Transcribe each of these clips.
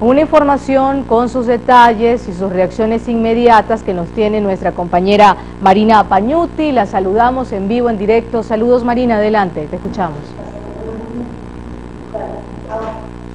Una información con sus detalles y sus reacciones inmediatas que nos tiene nuestra compañera Marina Pañuti. La saludamos en vivo, en directo. Saludos Marina, adelante, te escuchamos.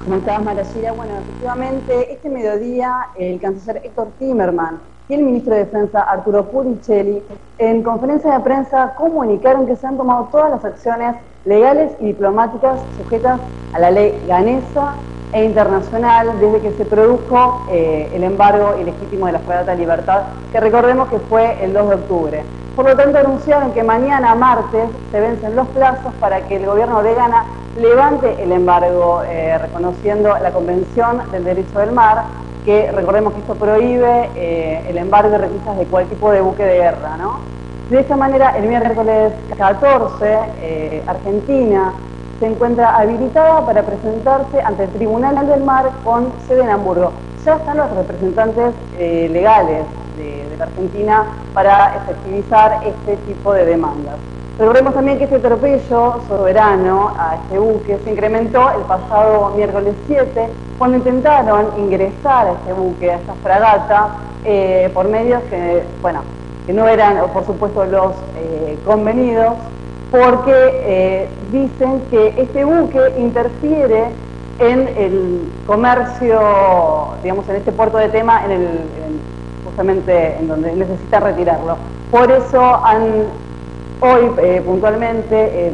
¿Cómo estás, Maracira? Bueno, efectivamente, este mediodía el canciller Héctor Timerman y el ministro de Defensa Arturo Puricelli en conferencia de prensa comunicaron que se han tomado todas las acciones legales y diplomáticas sujetas a la ley ganesa e internacional desde que se produjo eh, el embargo ilegítimo de la Fragata Libertad, que recordemos que fue el 2 de octubre. Por lo tanto, anunciaron que mañana, martes, se vencen los plazos para que el gobierno de Ghana levante el embargo, eh, reconociendo la Convención del Derecho del Mar, que recordemos que esto prohíbe eh, el embargo de requisas de cualquier tipo de buque de guerra. ¿no? De esta manera, el miércoles 14, Argentina se encuentra habilitada para presentarse ante el Tribunal del Mar con sede en Hamburgo. Ya están los representantes eh, legales de, la Argentina para efectivizar este tipo de demandas. Recordemos también que este atropello soberano a este buque se incrementó el pasado miércoles 7 cuando intentaron ingresar a este buque, a esta fragata, eh, por medios que, bueno, que no eran, por supuesto, los eh, convenidos porque eh, dicen que este buque interfiere en el comercio, digamos, en este puerto de tema, en el, justamente en donde necesita retirarlo. Por eso hoy eh, puntualmente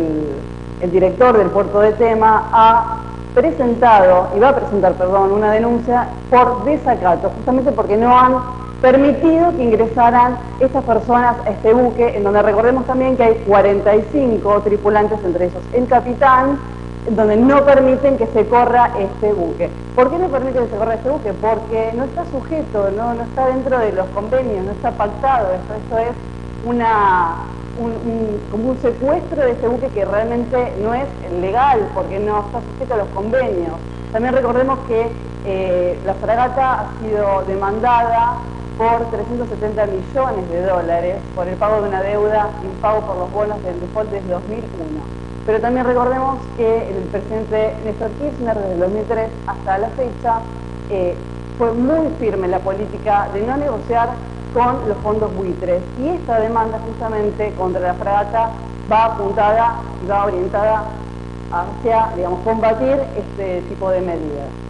el director del puerto de tema ha presentado, y va a presentar, perdón, una denuncia por desacato, justamente porque no han permitido que ingresaran estas personas a este buque, en donde recordemos también que hay 45 tripulantes, entre ellos el capitán, donde no permiten que se corra este buque. ¿Por qué no permiten que se corra este buque? Porque no está sujeto, no, está dentro de los convenios, no está pactado esto es como un secuestro de este buque que realmente no es legal porque no está sujeto a los convenios. También recordemos que eh, la fragata ha sido demandada por 370 millones de dólares por el pago de una deuda pago por los bonos del default desde 2001. Pero también recordemos que el presidente Néstor Kirchner desde el 2003 hasta la fecha eh, fue muy firme en la política de no negociar con los fondos buitres y esta demanda justamente contra la fragata va apuntada y va orientada hacia, digamos, combatir este tipo de medidas.